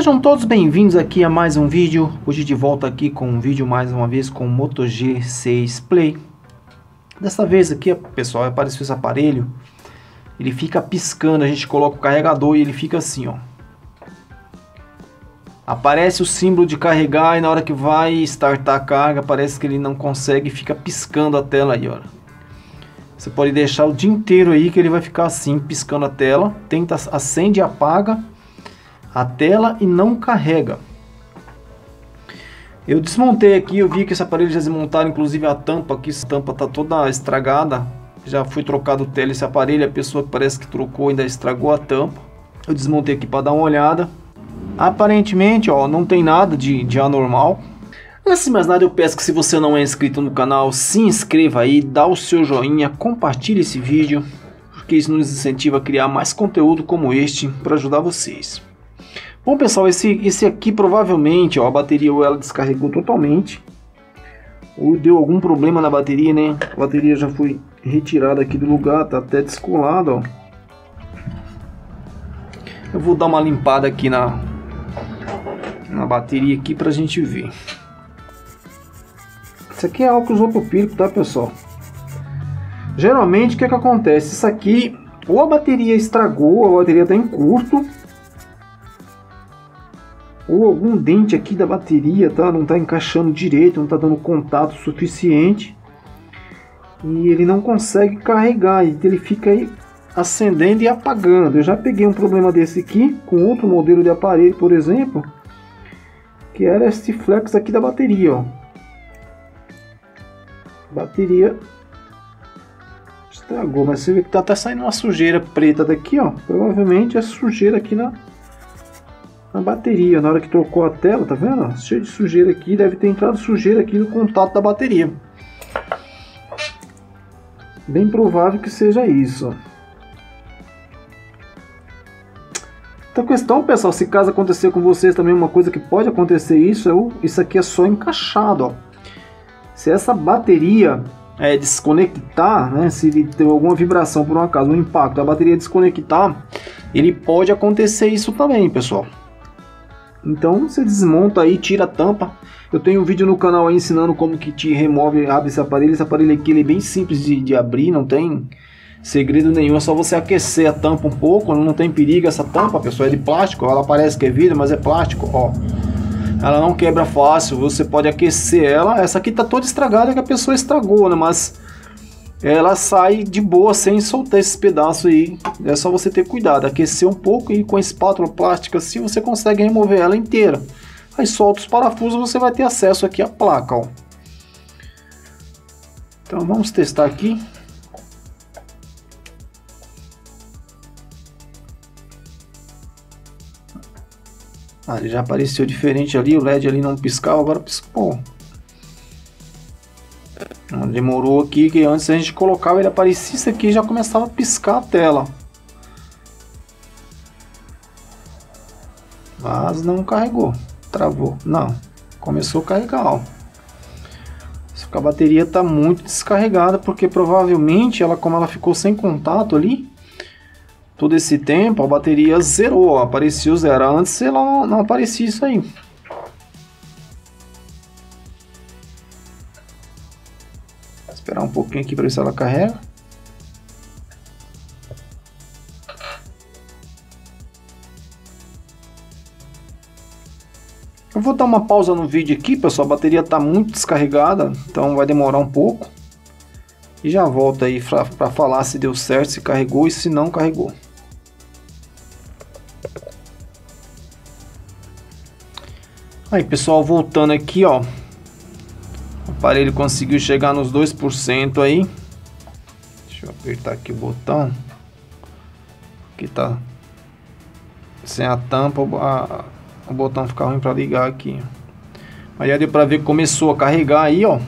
Sejam todos bem-vindos aqui a mais um vídeo. Hoje de volta aqui com um vídeo mais uma vez com o Moto G6 Play. Dessa vez aqui, pessoal, apareceu esse aparelho. Ele fica piscando, a gente coloca o carregador e ele fica assim, ó. Aparece o símbolo de carregar e na hora que vai startar a carga, parece que ele não consegue fica piscando a tela aí, ó. Você pode deixar o dia inteiro aí que ele vai ficar assim, piscando a tela. Tenta, acende e apaga a tela e não carrega. Eu desmontei aqui, eu vi que esse aparelho já desmontaram inclusive a tampa aqui, essa tampa tá toda estragada. Já foi trocado o tele esse aparelho, a pessoa parece que trocou ainda estragou a tampa. Eu desmontei aqui para dar uma olhada. Aparentemente, ó, não tem nada de, de anormal. Antes de mais nada, eu peço que se você não é inscrito no canal, se inscreva aí, dá o seu joinha, compartilhe esse vídeo, porque isso nos incentiva a criar mais conteúdo como este para ajudar vocês. Bom pessoal, esse, esse aqui provavelmente, ó, a bateria ela descarregou totalmente, ou deu algum problema na bateria, né? A bateria já foi retirada aqui do lugar, tá até descolada, ó. Eu vou dar uma limpada aqui na, na bateria aqui pra gente ver. Isso aqui é álcool isopropílico, tá pessoal? Geralmente o que, é que acontece? Isso aqui, ou a bateria estragou, a bateria está em curto, ou algum dente aqui da bateria tá? não está encaixando direito, não está dando contato suficiente e ele não consegue carregar, ele fica aí acendendo e apagando. Eu já peguei um problema desse aqui com outro modelo de aparelho, por exemplo, que era este flex aqui da bateria, ó. Bateria estragou, mas você vê que tá até saindo uma sujeira preta daqui, ó. Provavelmente é sujeira aqui na na bateria. Na hora que trocou a tela, tá vendo? Cheio de sujeira aqui, deve ter entrado sujeira aqui no contato da bateria. Bem provável que seja isso. Então, questão, pessoal, se caso acontecer com vocês também uma coisa que pode acontecer isso, é o, isso aqui é só encaixado, ó. Se essa bateria é, desconectar, né, se ele tem alguma vibração por um acaso, um impacto, a bateria desconectar, ele pode acontecer isso também, pessoal. Então você desmonta aí, tira a tampa. Eu tenho um vídeo no canal aí ensinando como que te remove, abre esse aparelho. Esse aparelho aqui ele é bem simples de, de abrir, não tem segredo nenhum. É só você aquecer a tampa um pouco, não tem perigo essa tampa, pessoal. É de plástico, ela parece que é vidro, mas é plástico, ó. Ela não quebra fácil, você pode aquecer ela. Essa aqui tá toda estragada que a pessoa estragou, né? Mas ela sai de boa sem soltar esses pedaços aí. É só você ter cuidado, aquecer um pouco e com a espátula plástica assim você consegue remover ela inteira. Aí solta os parafusos você vai ter acesso aqui à placa, ó. Então vamos testar aqui. Ah, já apareceu diferente ali, o LED ali não piscava, agora piscou. Demorou aqui, que antes a gente colocava, ele aparecia isso aqui já começava a piscar a tela. Mas não carregou, travou. Não, começou a carregar. Ó. Só que a bateria está muito descarregada, porque provavelmente ela, como ela ficou sem contato ali, todo esse tempo a bateria zerou, ó, apareceu zero. Antes ela não, não aparecia isso aí. Esperar um pouquinho aqui para ver se ela carrega. Eu vou dar uma pausa no vídeo aqui, pessoal. A bateria está muito descarregada, então vai demorar um pouco. E já volto aí para falar se deu certo, se carregou e se não carregou. Aí pessoal, voltando aqui ó, aparelho conseguiu chegar nos 2% aí. Deixa eu apertar aqui o botão. Aqui tá sem a tampa, a, o botão fica ruim para ligar aqui. Mas já deu para ver que começou a carregar aí, ó.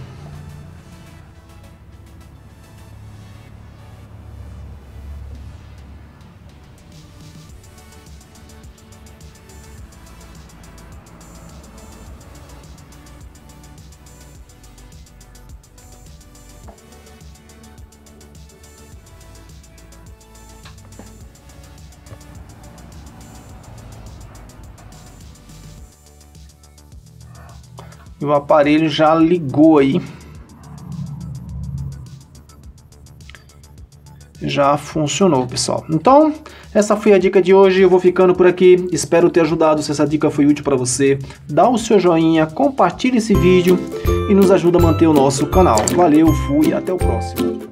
E o aparelho já ligou aí. Já funcionou, pessoal. Então, essa foi a dica de hoje. Eu vou ficando por aqui. Espero ter ajudado. Se essa dica foi útil para você, dá o seu joinha, compartilhe esse vídeo e nos ajuda a manter o nosso canal. Valeu, fui, até o próximo.